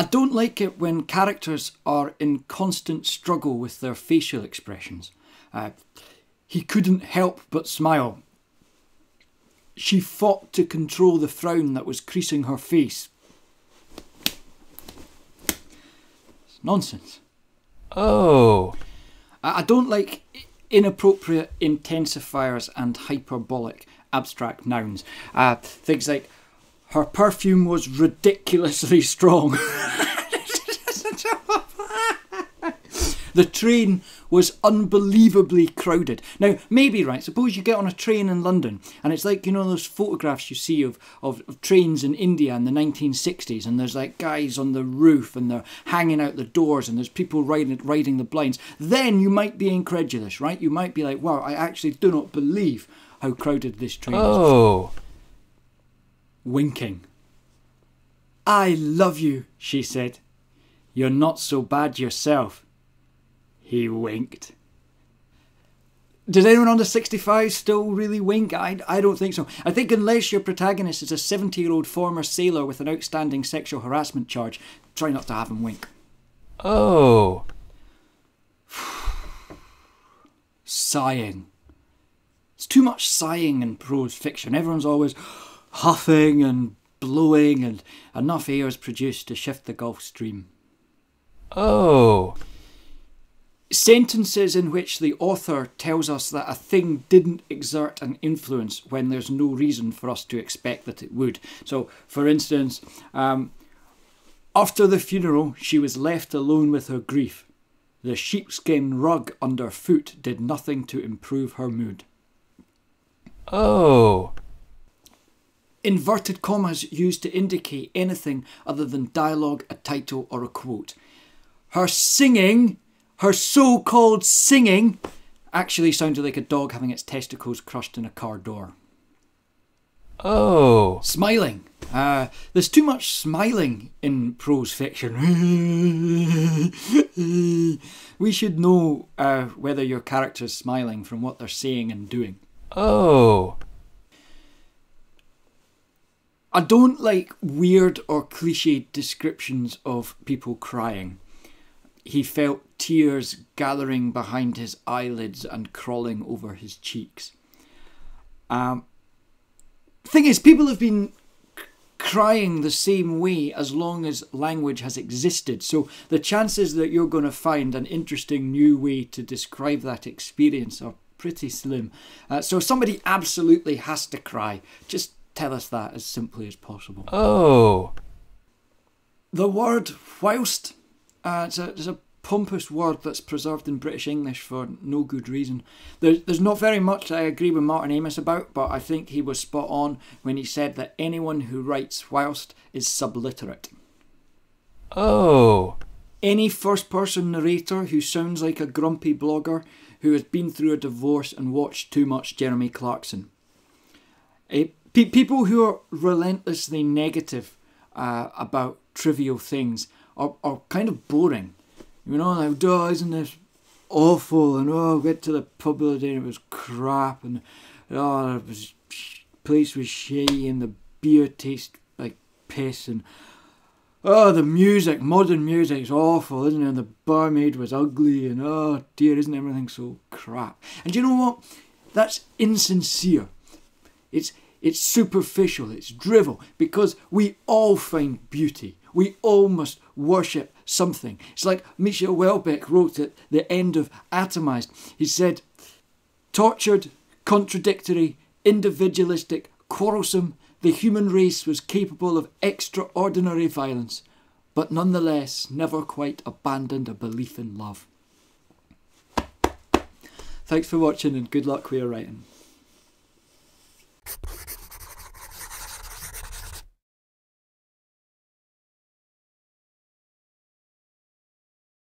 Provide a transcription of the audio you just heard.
I don't like it when characters are in constant struggle with their facial expressions. Uh, he couldn't help but smile. She fought to control the frown that was creasing her face. It's nonsense. Oh. I don't like inappropriate intensifiers and hyperbolic abstract nouns. Uh, things like, her perfume was ridiculously strong. The train was unbelievably crowded. Now, maybe, right, suppose you get on a train in London and it's like, you know, those photographs you see of, of, of trains in India in the 1960s and there's like guys on the roof and they're hanging out the doors and there's people riding, riding the blinds. Then you might be incredulous, right? You might be like, wow, I actually do not believe how crowded this train is. Oh. Winking. I love you, she said. You're not so bad yourself. He winked. Does anyone under 65 still really wink? I, I don't think so. I think unless your protagonist is a 70 year old former sailor with an outstanding sexual harassment charge, try not to have him wink. Oh. Sighing. It's too much sighing in prose fiction. Everyone's always huffing and blowing, and enough air is produced to shift the Gulf Stream. Oh. sentences in which the author tells us that a thing didn't exert an influence when there's no reason for us to expect that it would. So, for instance, um, after the funeral, she was left alone with her grief. The sheepskin rug underfoot did nothing to improve her mood. Oh. Inverted commas used to indicate anything other than dialogue, a title, or a quote. Her singing, her so called singing, actually sounded like a dog having its testicles crushed in a car door. Oh. Smiling. Uh, there's too much smiling in prose fiction. we should know uh, whether your character's smiling from what they're saying and doing. Oh. I don't like weird or cliched descriptions of people crying. He felt tears gathering behind his eyelids and crawling over his cheeks. Um, thing is, people have been crying the same way as long as language has existed. So the chances that you're going to find an interesting new way to describe that experience are pretty slim. Uh, so somebody absolutely has to cry. Just tell us that as simply as possible. Oh. The word whilst, uh, it's, a, it's a pompous word that's preserved in British English for no good reason. There, there's not very much I agree with Martin Amis about, but I think he was spot on when he said that anyone who writes whilst is subliterate. Oh. Any first person narrator who sounds like a grumpy blogger who has been through a divorce and watched too much Jeremy Clarkson. Pe- people who are relentlessly negative uh, about trivial things are, are kind of boring. You know, like, oh, isn't this awful? And oh, went to the pub the day and it was crap. And oh, was, place was shitty and the beer tastes like piss. And oh, the music, modern music is awful, isn't it? And the barmaid was ugly. And oh dear, isn't everything so crap? And you know what? That's insincere. It's it's superficial, it's drivel, because we all find beauty. We all must worship something. It's like Michel Houellebecq wrote at the end of Atomized. He said, Tortured, contradictory, individualistic, quarrelsome, the human race was capable of extraordinary violence, but nonetheless never quite abandoned a belief in love. Thanks for watching and good luck with your writing.